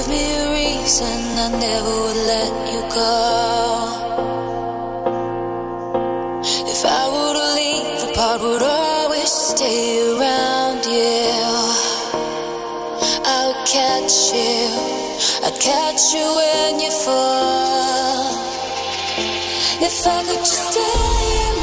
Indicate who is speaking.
Speaker 1: Give me a reason I never would let you go. If I were to leave, the part would always stay around you. I'll catch you, I'd catch you when you fall. If I could just stay.